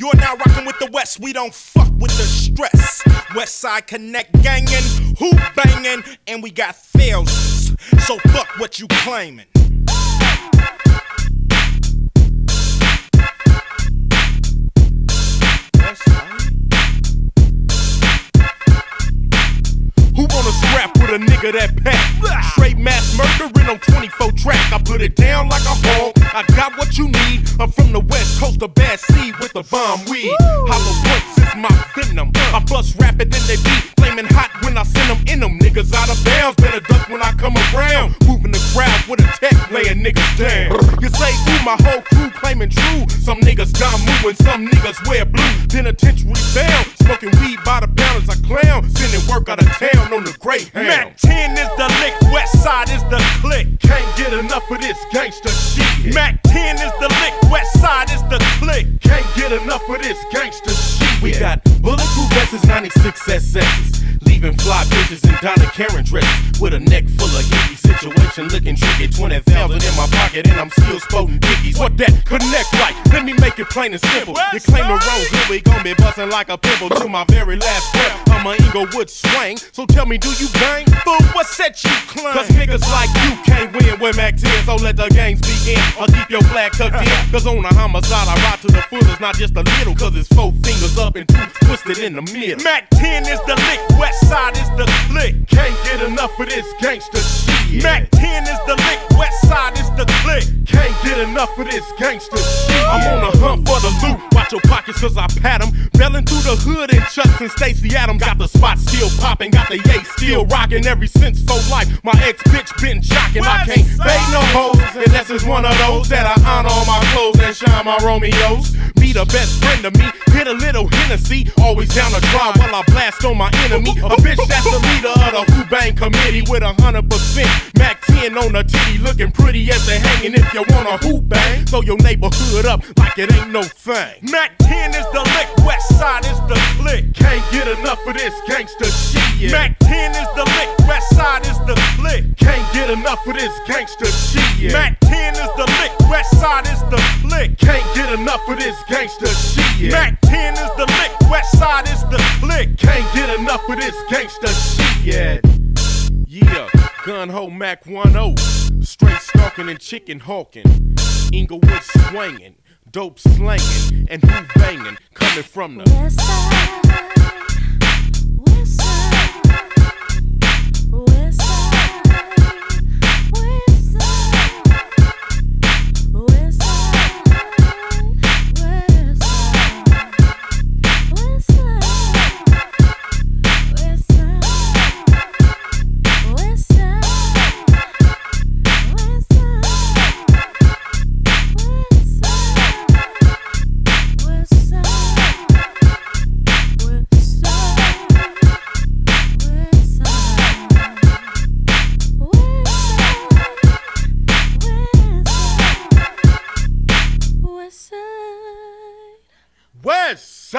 You're now rocking with the West, we don't fuck with the stress. West Side Connect gangin', hoo bangin', and we got thousands. So fuck what you claimin'. Who wanna scrap with a nigga that pack? Straight mass murdering on 24 track. I put it down like a hog. I got what you need. I'm from the west coast of bad seed with the bomb weed. Hollow points is my venom. I bust rapid in they beat, flaming hot when I send them in them. Niggas out of bounds, better duck when I come around. Moving the crowd with a tech, laying niggas down. You say, ooh, my whole crew claiming true. Some niggas got moving, some niggas wear blue. Then Penitentiary bound, smoking weed by the pound as I clown. Sending work out of town on the Greyhound. Mac 10 is the lick, enough of this gangster shit. Mac 10 is the lick, West Side is the click. Can't get enough of this gangster shit. We got bulletproof vests, 96 SS's. Leaving fly bitches in Donna Karan dresses. With a neck full of hippie situation looking tricky. 20,000 in my pocket and I'm still sporting dickies. What that connect like? Let me make it plain and simple. You claim the road, here we gon' be bustin' like a pimple to my very last breath. I'm a Inglewood swang. So tell me, do you bang? Fool, what set you claim? Cause niggas like you can't win with Mac 10, so let the games begin. Or keep your flag tucked in. Uh-huh. Cause on a homicide, I ride to the fullest, not just a little. Cause it's four fingers up and two twisted in the middle. Mac 10 is the lick, West Side is the click. Can't get enough of this gangster shit. Mac 10 is the lick, West Side is the click. Can't get enough of this gangster shit. I'm on the hunt for the loot. Watch your pockets cause I pat 'em. Belling through the hood and Chucks and Stacy Adams. Got the spot still popping, got the yay still rocking. Every since for life, my ex bitch been jocking. I can't fade no hoes unless it's one of those that I honor on my clothes and shine my Romeos. Be the best friend of me, hit a little Hennessy. Always down to try while I blast on my enemy. A bitch that's the leader of the Hoo Bang committee with a hundred percent. Mac 10 on the titty, looking pretty as they hanging. If you want a hoo bang, throw your neighborhood up like it ain't no thing. Mac 10 is the lick, West Side is the click. Can't get enough of this gangster shit. Mac 10 is the lick, West Side is the click. Can't get enough of this gangster shit. Mac 10 is the lick, West Side is the click. Can't get enough of this gangster shit. Mac 10 is the lick, West Side is the click. Can't get enough of this gangster shit. Yeah, gun ho Mac 10. Straight stalking and chicken hawking. Inglewood swinging, dope slanging, and hoo banging. Coming from the Yes,